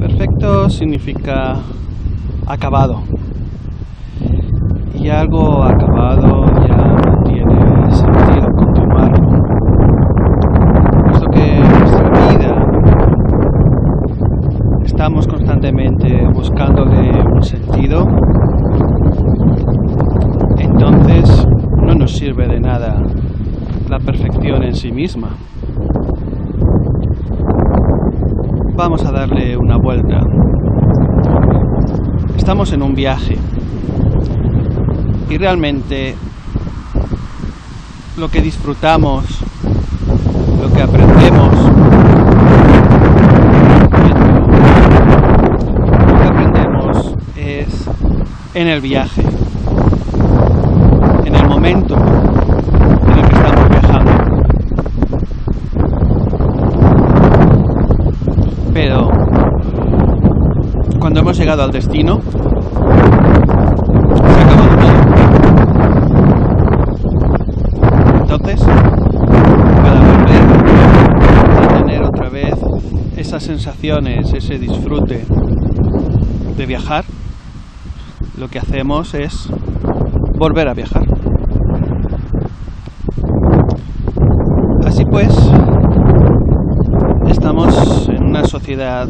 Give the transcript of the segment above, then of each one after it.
Perfecto significa acabado. Y algo acabado ya no tiene sentido continuarlo. Puesto que en nuestra vida estamos constantemente buscándole un sentido, entonces no nos sirve de nada la perfección en sí misma. Vamos a darle una vuelta. Estamos en un viaje y realmente lo que disfrutamos, lo que aprendemos, lo que aprendemos es en el viaje, en el momento en el que estamos viajando. Pero cuando hemos llegado al destino, se acabó todo. Entonces, para volver a tener otra vez esas sensaciones, ese disfrute de viajar, lo que hacemos es volver a viajar. Así pues, estamos en una sociedad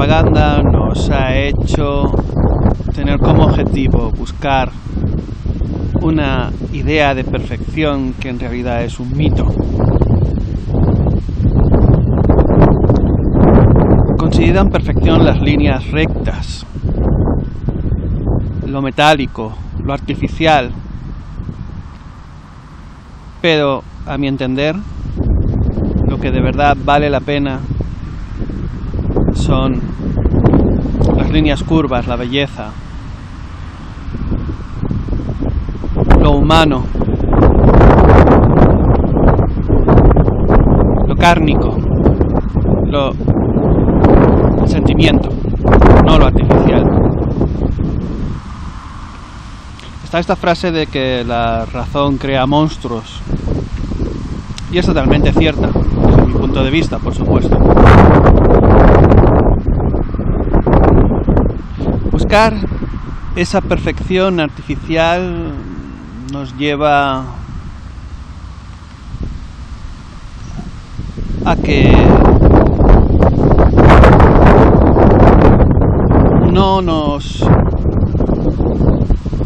propaganda nos ha hecho tener como objetivo buscar una idea de perfección que en realidad es un mito. Consideran perfección las líneas rectas, lo metálico, lo artificial, pero a mi entender, lo que de verdad vale la pena son las líneas curvas, la belleza, lo humano, lo cárnico, lo el sentimiento, no lo artificial. Está esta frase de que la razón crea monstruos. Y es totalmente cierta, desde mi punto de vista, por supuesto. Buscar esa perfección artificial nos lleva a que no nos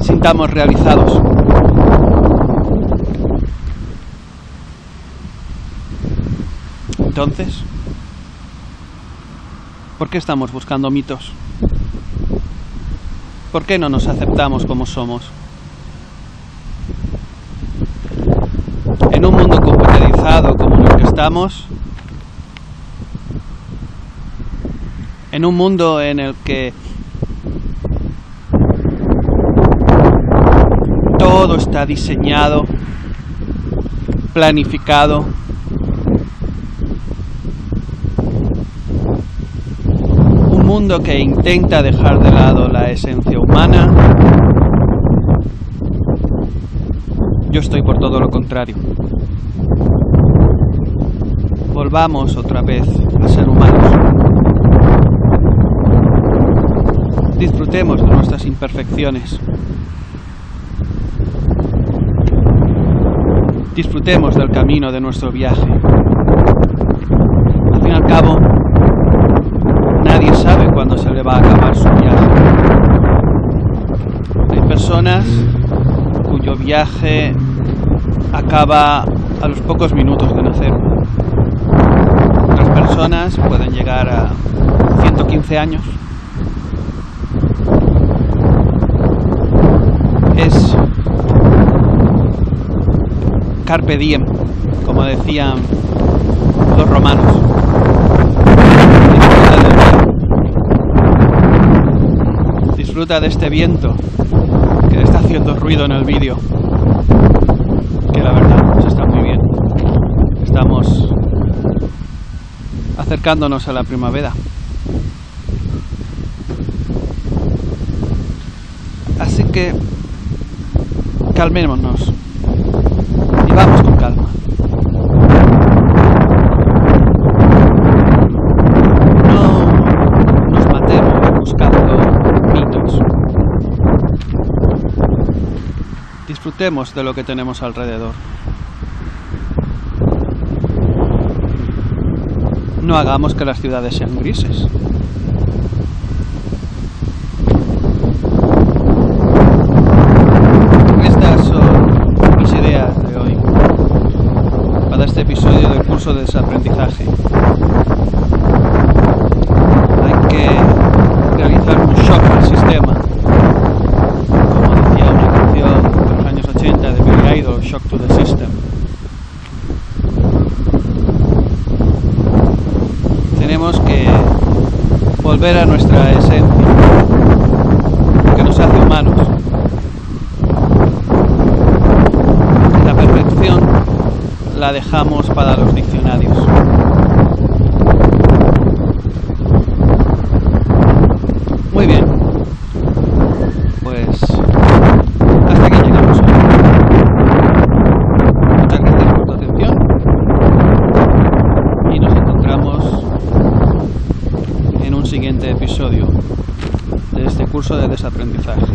sintamos realizados. Entonces, ¿por qué estamos buscando mitos? ¿Por qué no nos aceptamos como somos? En un mundo computarizado como el que estamos, en un mundo en el que todo está diseñado, planificado, un mundo que intenta dejar de lado la esencia humana, yo estoy por todo lo contrario. Volvamos otra vez a ser humanos. Disfrutemos de nuestras imperfecciones. Disfrutemos del camino de nuestro viaje. Personas cuyo viaje acaba a los pocos minutos de nacer. Otras personas pueden llegar a 115 años. Es carpe diem, como decían los romanos. Disfruta de este viento haciendo ruido en el vídeo. Que la verdad pues está muy bien. Estamos acercándonos a la primavera. Así que calmémonos y vamos con calma. Disfrutemos de lo que tenemos alrededor. No hagamos que las ciudades sean grises. Estas son mis ideas de hoy para este episodio del curso de desaprendizaje. Hay que realizar un shock al sistema. Como decía una canción de los años 80 de Billy Idol, Shock to the System. Tenemos que volver a nuestra esencia, que nos hace humanos. La perfección la dejamos para los diccionarios. Muy bien. Pues hasta aquí llegamos hoy. Muchas gracias por tu atención y nos encontramos en un siguiente episodio de este de desaprendizaje.